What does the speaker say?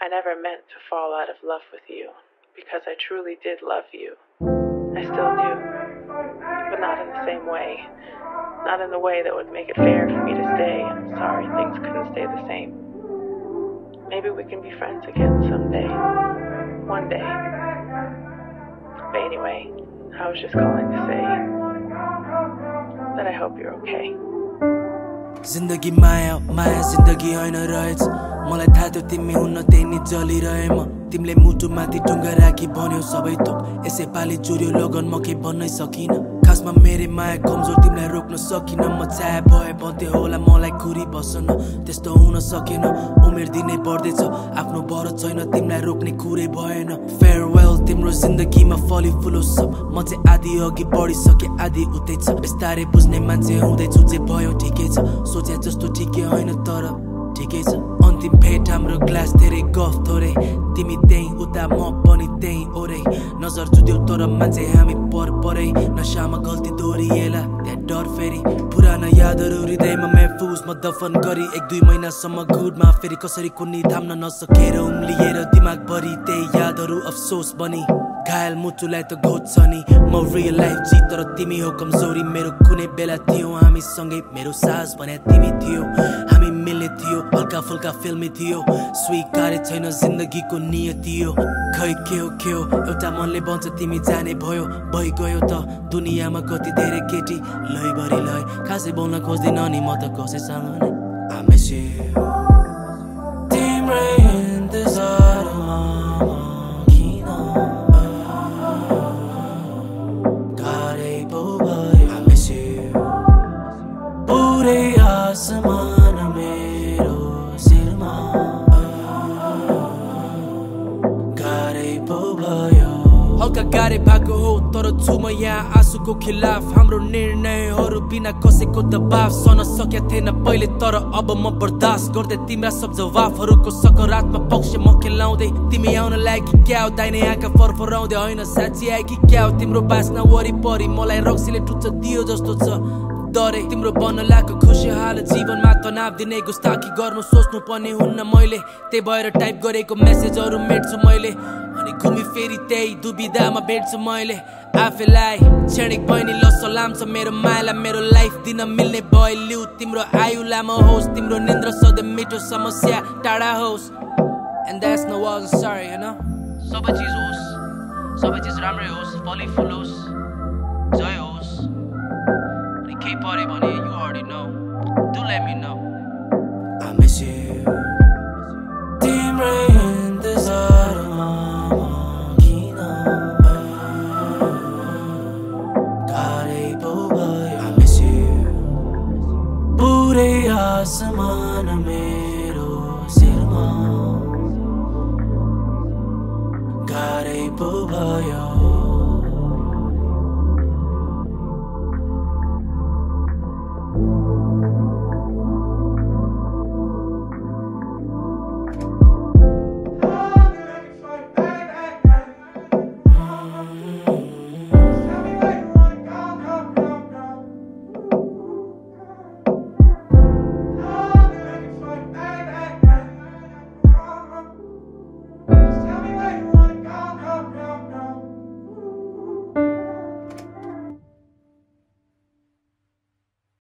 I never meant to fall out of love with you because I truly did love you. I still do, but not in the same way. Not in the way that would make it fair for me to stay. I'm sorry things couldn't stay the same. Maybe we can be friends again someday. One day. But anyway, I was just calling to say that I hope you're okay. जिन्दगी माया माया जिन्दगी होइन रहेछ। मलाई थाहा थियो तिमी हुन्न त्यही नि जलिरहे म तिमीले मुटु माथि टुङ्गा राखी भन्यौ सबै थोक। यसै पालि चुर्यो लगन म केही भन्नै सकिनँ? खासमा मेरो माया कमजोर तिमीलाई रोक्न सकिनँ म चाहे भए भन्थ्यो होला मलाई घुरी बसन त्यस्तो हुन सकेन उमेर दिनै बढ्दैछ आफ्नो भर छैन तिमीलाई रोक्ने कुरै भएन फेयरवेल तिम्रो जिन्दगीमा फली सब म चाहिँ आधी अघि बढिसके आधी उतै छ बिस्तारै बुझ्ने मान्छे हुँदैछु जे भयो ठिकै छ सोचे जस्तो ठिकै होइन तर ठिकै छ अन्तिम भेट हाम्रो ग्लास धेरै गफ थोरै तिमी त्यही उता म पनि त्यही ओरै नजर जुद्यौ तर मान्छे हामी पर नसामा गल्ती दोहोरिएला त्यहाँ डर फेरि पुराना यादहरू हृदयमा महफुज म दफन गरी एक दुई महिनासम्म घुटमा फेरि कसरी कुन्नी थाम्न नसकेर उम्लिएर दिमागभरि त्यही यादहरू अफसोस बनी घायल मुटुलाई त घोज्छ नि। म रियल लाइफ जी तर तिमी हो कमजोरी। मेरो कुनै बेला थियो हामी सँगै मेरो सास भने तिमी थियो। हामी मिल्ने थियो हल्का फुल्का फिल्मी थियो। स्वीकारे छैन जिन्दगीको नियति हो। खै के हो के हो? एउटा मनले भन्छ तिमी जाने भयो। भइगयो त दुनियाँमा कति धेरै केटी। लैभरि लै खासै बोल्न खोज्दिन नि म त कसैसँग नै I गाह्रै भएको हो तर छु म यहाँ आँसुको खिलाफ हाम्रो निर्णयहरू बिना कसैको दबाव सहन सकेका थिएन पहिले तर अब म बर्दाश्त गर्दै तिम्रा सब जवाफहरूको सकारात्मक पक्ष म खेलाउँदै तिमी आउन लागि क्या हो दाहिने आँखा फरफराउँदै होइन साँच्ची आयो कि क्या हो तिम्रो बासना वरिपरि मलाई रक्सीले टुच्च दियो जस्तो छ डरे तिम्रो बन्न लागेको खुसिहाल जीवनमा तनाव दिने गुस्ताखी गर्नु सोच्नु पर्ने हुन्न मैले त्यही भएर टाइप गरेको मेसेजहरू मेट्छु मैले अनि घुमी फेरि त्यही दुविधामा भेट्छु मैले आफैलाई क्षणिक बहिनी ल सलाम छ मेरो मायालाई मेरो लाइफ दिन मिल्ने लिउ तिम्रो आयु लामो होस् तिम्रो निन्द्र सधैँ मिठो समस्या टाढा होस् And that's no was sorry, you know? सबै चिज होस् सबै चिज राम्रै होस् फली फुल होस् जय होस् अनि केही पऱ्यो भने you already know do let me know I miss you. Team Ray. समान मेरो शिरमा। गाह्रै पो भयो।